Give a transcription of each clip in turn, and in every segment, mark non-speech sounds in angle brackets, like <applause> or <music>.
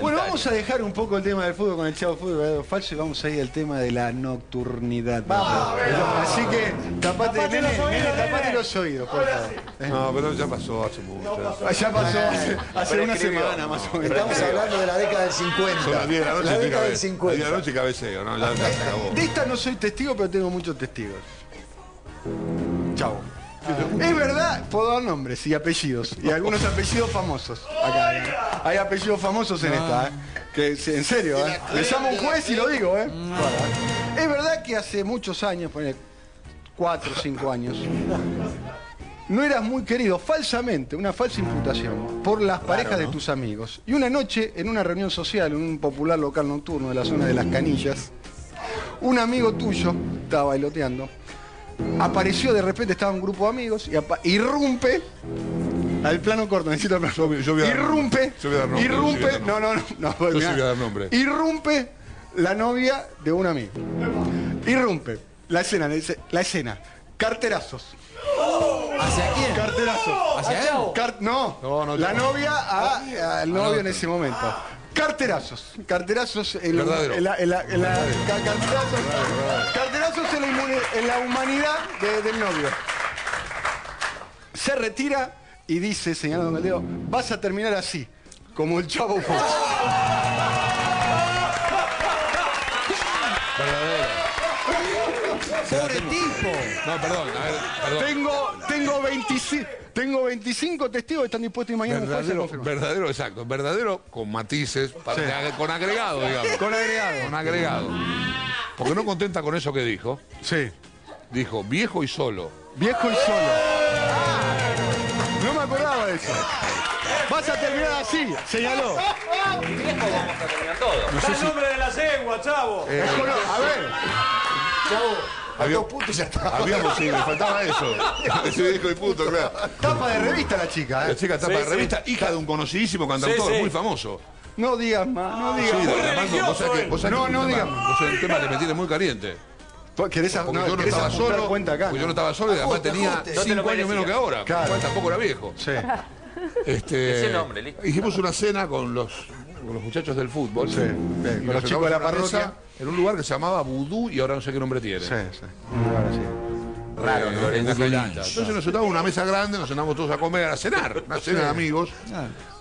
Bueno, vamos a dejar un poco el tema del fútbol con el chavo fútbol verdadero falso y vamos a ir al tema de la nocturnidad. Así que tapate, Tapate nene, los oídos, nene, tapate los oídos, por favor. No, pero ya pasó hace mucho. Ah, Ya pasó hace, hace una semana más o menos. Estamos hablando de la década del 50. Son las 10 de la noche. La década del cabe- 50. las 10 de la noche cabeceo, ¿no? Ya, ya se acabó. De esta no soy testigo, pero tengo muchos testigos. Es verdad, puedo dar nombres y apellidos. Y algunos apellidos famosos. Acá, ¿eh? Hay apellidos famosos en esta, ¿eh? Que, en serio, ¿eh? Le llamo un juez y lo digo, ¿eh? Es verdad que hace muchos años, ponele, cuatro o cinco años, no eras muy querido, falsamente, una falsa imputación, por las parejas de tus amigos. Y una noche, en una reunión social, en un popular local nocturno de la zona de Las Canillas, un amigo tuyo estaba bailoteando, apareció de repente, estaba un grupo de amigos, y irrumpe, al plano corto, necesito el plano. Yo voy- yo voy a dar- irrumpe, yo voy a dar nombre, yo sí voy a irrumpe, dar no, no, no, no, Yo mirá. voy a dar nombre. irrumpe la novia de un amigo. Irrumpe la escena, la escena, carterazos. ¿Hacia quién? Carterazos. ¿Hacia él? Car- no, No, no, la yo- novia a- al novio en ese momento. Carterazos, carterazos en, la- Verdadero. en la, en la- en la- ca- carterazos, carterazos en la, inmune- en la humanidad de- del novio. Se retira y dice, señalando con el dedo, vas a terminar así, como el chavo Fox. Pobre tipo. No, perdón, a ver, perdón. Tengo, tengo 25, tengo 25 testigos que están dispuestos a ir mañana a un a Verdadero, verdadero, exacto. Verdadero con matices, para- Sí. con agregado, digamos. Con agregado. Con agregado. Porque no contenta con eso que dijo. Sí. Dijo, viejo y solo. Viejo y solo. No me acordaba de eso. Vas a terminar así, señaló. Está el nombre de la cegua, chavo. Eh, A ver, Chavo, a Había- dos puntos ya está. Habíamos, sí, me faltaba eso. <laughs> Ese hijo de puto, claro. tapa de revista la chica, La ¿eh? chica tapa Sí, de sí. revista, hija de un conocidísimo cantautor Sí, sí. muy famoso. No digas más, no Sí, digas de más. Vos sabés que- vos sabés No, que es no un tema- digamos. vos sabés, un tema que me tiene muy caliente. ¿Querés, Porque no, yo no querés estaba solo. cuenta acá? porque yo no estaba solo y además Ajuste, tenía ajuste. No te cinco años menos que ahora. Claro. Igual tampoco era viejo. Sí. Este, Ese nombre, listo. Hicimos una cena con los, con los muchachos del fútbol. Sí, bien, Y con los chicos de la parroquia. En un lugar que se llamaba Vudú y ahora no sé qué nombre tiene. Sí, sí. Un lugar así. Raro, Eh, Lorenzo en. Entonces nos sentamos en una mesa grande, nos sentamos todos a comer, a cenar, una cena de amigos.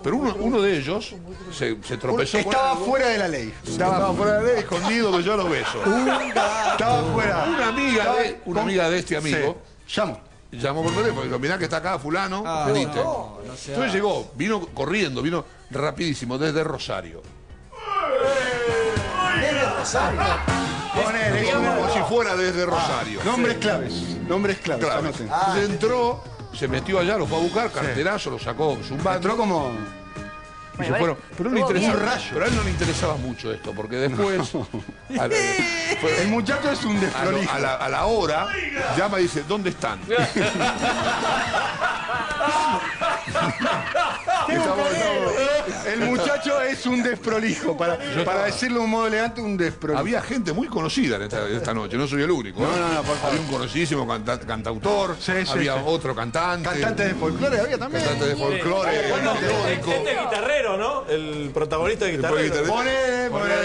Pero uno, uno de ellos se, se tropezó Estaba algo. fuera de la ley. Estaba fuera de la ley, escondido, que yo lo beso. Estaba fuera. Una amiga de, una amiga de este amigo Sí. Llamo. Llamó por teléfono y dijo, mirá que está acá fulano, Ah, no, no sea- Entonces llegó, vino corriendo, vino rapidísimo desde Rosario. Ponele, es Como si fuera desde Rosario. Nombres claves. Nombres claves. Claro. anoten. Entonces entró, se metió allá, lo fue a buscar, carterazo, lo sacó zumbando. Entró como. Y se fueron. Pero, no le estuvo interesaba, bien. pero a él no le interesaba mucho esto, porque después, <laughs> <laughs> fue- El muchacho es un desprolijo. a la, a la hora, llama y dice, ¿dónde están? <laughs> El muchacho es un desprolijo. Para, para decirlo de un modo elegante, un desprolijo. Había gente muy conocida en esta, en esta noche, no soy el único. ¿eh? No, no, no, por favor. Había un conocidísimo canta- cantautor, Sí, sí, había sí. otro cantante, Cantantes de folclore había también. cantante de folclore, melódico. Este es guitarrero, ¿no? El protagonista de guitarrero. Ponele, ponele,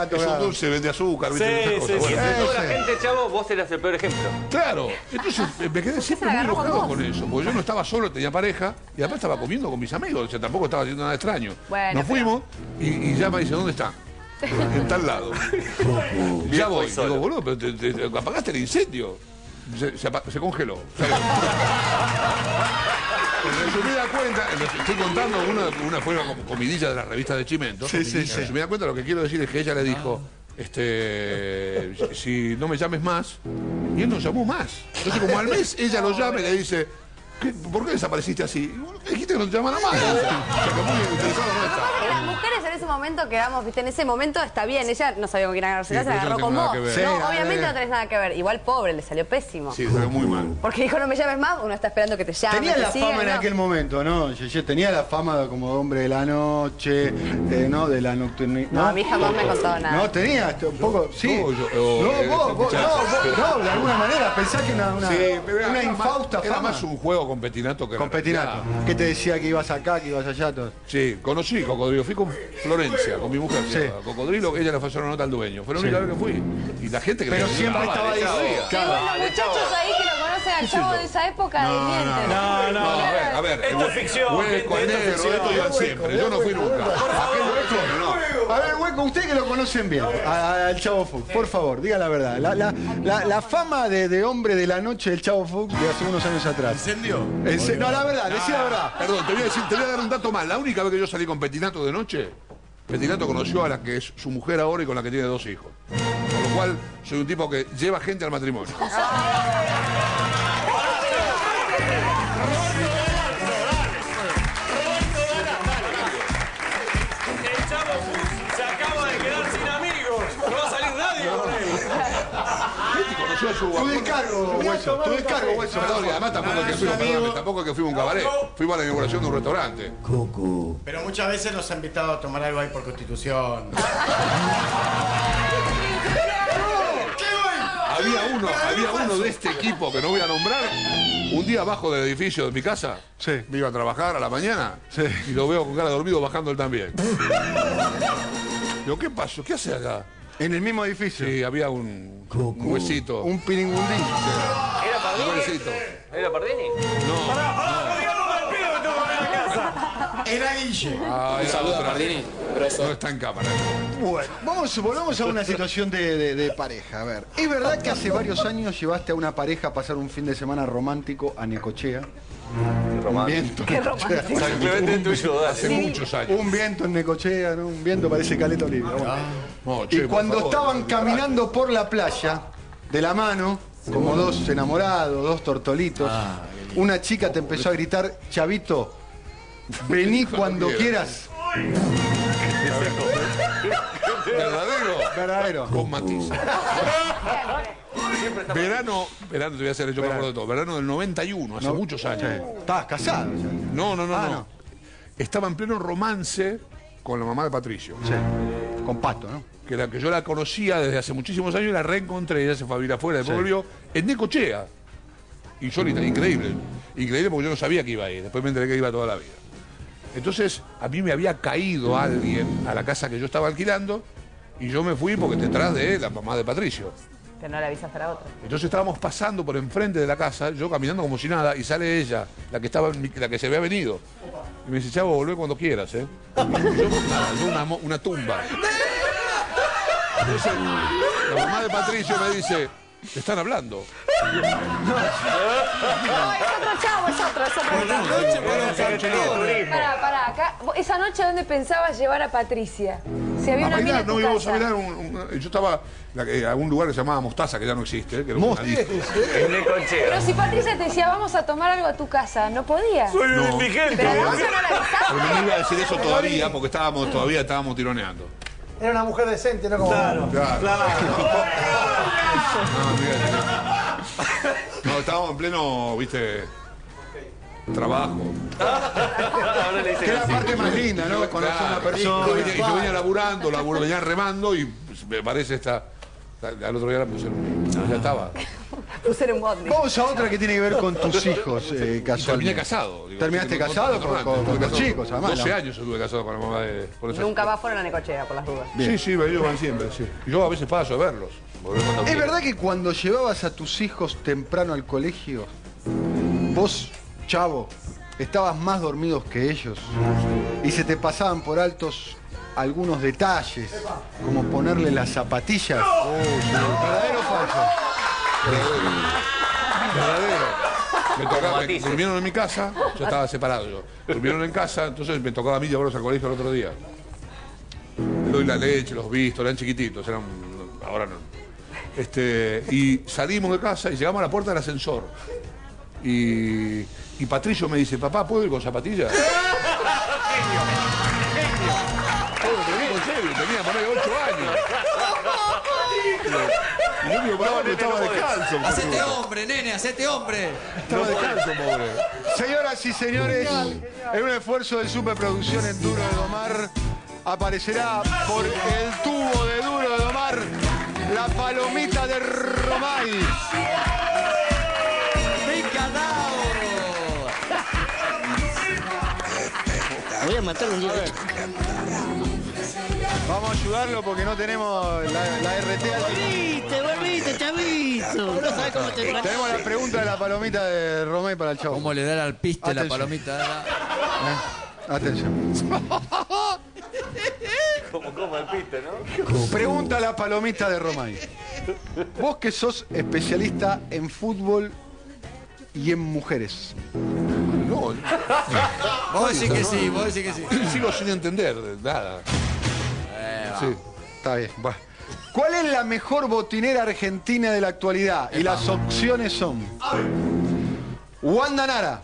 a Es un dulce, vende azúcar, ¿viste? Sí, Esas sí, cosas. sí. Bueno, De toda la sí. gente, chavo, vos eras el peor ejemplo. Claro, entonces eh, me quedé siempre muy enojado con eso, porque yo no estaba solo, tenía pareja y además estaba comiendo con mis amigos, o sea, tampoco estaba haciendo nada extraño. Bueno, Nos pero- fuimos y, y llama y dice, ¿dónde está? <laughs> En tal lado. ya voy. Digo, boludo, pero te, te- te- apagaste el incendio. Se, se apa- se congeló. <laughs> En resumida cuenta, en estoy contando una, una fue una comidilla de la revista de Chimento. Sí, sí, En sí. resumida cuenta, lo que quiero decir es que ella le dijo, este, si, si no me llames más, y él no llamó más. Entonces, como al mes, ella lo llama y le dice, ¿Qué- ¿por qué desapareciste así? Dijiste que no te llamara más. O sea, que muy interesado no está. Las mujeres en ese momento quedamos, viste, en ese momento está bien, ella no sabía con quién agarrarse, Sí, se yo agarró no con vos. Sí, No, obviamente no tenés nada que ver. Igual pobre, le salió pésimo. Sí, salió muy mal. Porque dijo no me llames más, uno está esperando que te llame. Tenía te la fama en ¿no? aquel momento, ¿no? Yeye tenía la fama de como hombre de la noche, eh, ¿no? De la nocturnidad. No, a mí jamás me contó nada. No, tenía un poco, sí. Yo- o- no, eh, vos, vos, no, vos, no, de alguna manera, pensá que una, una, una infausta más, era fama. más un juego con Petinato que Con Petinato. Que te decía que ibas acá, que ibas allá, todo. Sí, conocí Cocodrilo. Fui con Florencia, con mi mujer. Sí. Cocodrilo, ella le hacer una nota al dueño. Fue la única vez que fui. Y la gente que Pero siempre estaba ahí. Sí, bueno, muchachos ahí que lo conocen al chavo de esa época, desmienten. No, no. No, a ver, a ver. Esto es ficción, Hueco, gente, esto es negro, ficción. esto iban siempre. Yo no fui nunca. Aquel hueco, no. A ver, Hueco, usted que lo conocen bien, a- al Chavo Fuchs, por favor, diga la verdad. La, la- la- la fama de, de hombre de la noche del Chavo Fuchs de hace unos años atrás. ¿Incendio? En se- no, la verdad, decía la verdad. Perdón, te voy a decir, te voy a dar un dato más. La única vez que yo salí con Petinato de noche, Petinato conoció a la que es su mujer ahora y con la que tiene dos hijos. Con lo cual, soy un tipo que lleva gente al matrimonio. <laughs> él. Y conoció a su Tu descargo, hueso, tu descargo, hueso. Perdón, y además tampoco es que fuimos, perdóname, tampoco es que fuimos a un cabaret. Fuimos a la inauguración de un restaurante. Pero muchas veces nos ha invitado a tomar algo ahí por constitución. <laughs> Había uno, había uno de este equipo que no voy a nombrar. Un día abajo del edificio de mi casa, Sí. me iba a trabajar a la mañana Sí. y lo veo con cara dormido bajando él también. <laughs> Digo, ¿qué pasó? ¿Qué hace acá? En el mismo edificio. Sí, había un, un huesito. Un piringundín. ¿Era Un Pardini? huesito. ¿Era Pardini? Era Guille. Ah, era Saluda a otra. Pardini. No está en cámara. Bueno, vamos, volvamos a una situación de, de- de pareja. A ver, ¿es verdad que hace varios años llevaste a una pareja a pasar un fin de semana romántico a Necochea? Un viento. Qué romántico. Tuyo, dale. Hace muchos años. Un viento en Necochea, ¿no? Un viento parece caleta Olivia. Bueno. No, Y che, cuando favor. estaban caminando por la playa, de la mano, como dos enamorados, dos tortolitos, una chica te empezó a gritar, Chavito, vení cuando quieras. ¿Verdadero? Verdadero. Con matiz. Verano, verano, te voy a hacer, yo me acuerdo de todo. Verano del 91, hace No. muchos años. Estabas casado. No, no, no, Ah, no. no. Estaba en pleno romance con la mamá de Patricio. Sí. Con pato, ¿no? Que, la, que yo la conocía desde hace muchísimos años y la reencontré. Ella se fue a vivir afuera, después volvió en Necochea. Insólita, increíble. Increíble porque yo no sabía que iba a ir. Después me enteré que iba toda la vida. Entonces, a mí me había caído alguien a la casa que yo estaba alquilando y yo me fui porque detrás de la mamá de Patricio. Que no le avisas para otra. Entonces estábamos pasando por enfrente de la casa, yo caminando como si nada, y sale ella, la que estaba, la que se había venido. Y me dice, chavo, volvé cuando quieras, ¿eh? Y yo, una, una tumba. Entonces, la mamá de Patricio me dice, te están hablando. No, es otro chavo, es otro, es otro. Pará, pará, acá. Esa noche, ¿dónde pensabas llevar a Patricia? Si había A una bailar, en no íbamos a bailar. un- un- yo estaba la que- a un lugar que se llamaba Mostaza, que ya no existe, que. <laughs> En Necochea. Pero si Patricia te decía, vamos a tomar algo a tu casa, ¿no podía? Soy un indigente. Pero no, no la Pero avisaste. no iba a decir eso todavía, porque estábamos, todavía estábamos tironeando. Era una mujer decente, no como. Claro, Claro. claro. <laughs> No, no. No, estábamos en pleno, viste, trabajo. Ahora le Que es la así. parte más linda, ¿no? Conocer a una Claro. persona. Yo venía, y yo venía laburando, laburo, venía remando y pues, me parece esta. Al otro día la pusieron. Ya estaba. Vamos a otra que tiene que ver con tus <laughs> hijos, eh, terminé casado. digo, ¿Terminaste con- casado con- con- con los chicos, además, 12 no? años estuve casado con la mamá de. Nunca más fueron a Necochea, por las dudas. Sí, sí, ellos van siempre, sí. Y Yo a veces paso a verlos. ¿Es verdad que cuando llevabas a tus hijos temprano al colegio, vos, chavo, estabas más dormidos que ellos? Y se te pasaban por altos algunos detalles, como ponerle las zapatillas. ¿Verdadero o falso? Verdadero. Me tocaba, me- durmieron en mi casa, yo estaba separado yo. Durmieron en casa, entonces me tocaba a mí llevarlos al colegio el otro día. Le doy la leche, los vistos, eran chiquititos, eran. ahora no. Este, y salimos de casa y llegamos a la puerta del ascensor. Y, y Patricio me dice, papá, ¿puedo ir con zapatillas? <laughs> Tenía por ahí 8 años. Y yo digo, "Papá, no estaba descalzo. Hacete hombre, nene, hacete hombre. Estaba descalzo, pobre. Señoras y señores, en un esfuerzo de superproducción en Duro de Domar, aparecerá por el tubo de Duro de la palomita de Romay. ¡Venga, Dao! voy a matar un día. Vamos a ayudarlo porque no tenemos la, la RT. Volviste, volviste, chavito. No sabes cómo te trato. Tenemos la pregunta de la palomita de Romay para el chavo. ¿Cómo le da al piste la Atención. palomita? <laughs> Atención. Como como el piste, ¿no? Pregunta a la palomita de Romay. Vos que sos especialista en fútbol y en mujeres. No, Vos decís que sí, vos decís que sí. sigo sin entender nada. Sí. Está bien. va. ¿Cuál es la mejor botinera argentina de la actualidad? Y las opciones son Wanda Nara,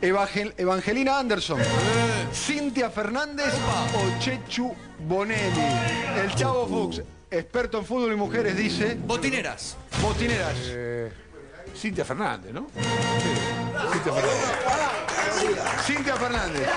Evangel- Evangelina Anderson, Cintia Fernández o Chechu Bonelli. El Chavo Fuchs, experto en fútbol y mujeres, dice Botineras. botineras. Eh, Cintia Fernández, ¿no? Sí. Cintia Fernández. Cintia Fernández.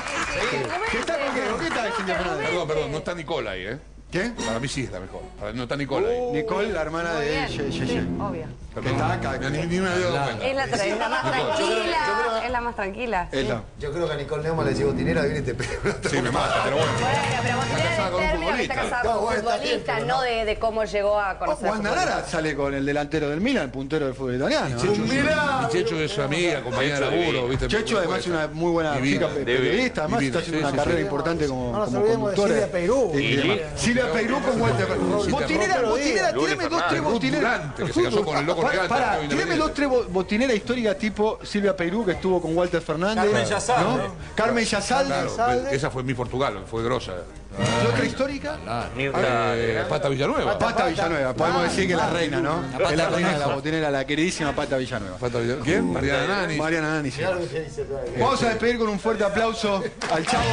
¿Qué está con qué? ¿Con qué está Cintia Fernández? Perdón, perdón, no está Nicole ahí, ¿eh? ¿Qué? Para mí sí está mejor. Para- No está Nicole ahí. Nicole, la hermana de bien. Ye- Ye- Sí, obvio. Acá. Ni, ni me había dado cuenta. Es la, es la más tranquila. Es la más tranquila. sí. Yo creo que a Nicole Neumann le botinera, viene y te pega. Sí, me mata, pero bueno. Bueno, pero vos Está casada con un tenés término que está No, con un futbolista, no de, de cómo llegó a conocer fútbol. Nara sale con el delantero del Milan, puntero del fútbol italiano. Checho, y Checho es su amiga, compañera de laburo, ¿viste? Checho además es una muy buena chica pe- periodista, además está haciendo una carrera importante como, No nos como olvidemos de conductora. Silvia demás. Silvia Peirú con Walter Botinera, botinera, tirame dos, tres botineras. Que se casó con el loco Para, Real, para, Independiente. dos, tres bo- botineras históricas tipo Silvia Peirú, que estuvo con Walter Fernández. Carmen Yazal, ¿no? ¿no? Carmen Yazal. Claro, pues, esa fue mi Portugal, fue grosa. ¿Y otra histórica? Mirta, Eh, Pata Villanueva. Pata Villanueva, podemos decir que es la reina, ¿no? Pata Es la reina de la botinera, la queridísima Pata Villanueva. Pata Villanueva. ¿Quién? Mariana Nani. Mariana Nani, sí. Vamos a despedir con un fuerte aplauso al chavo.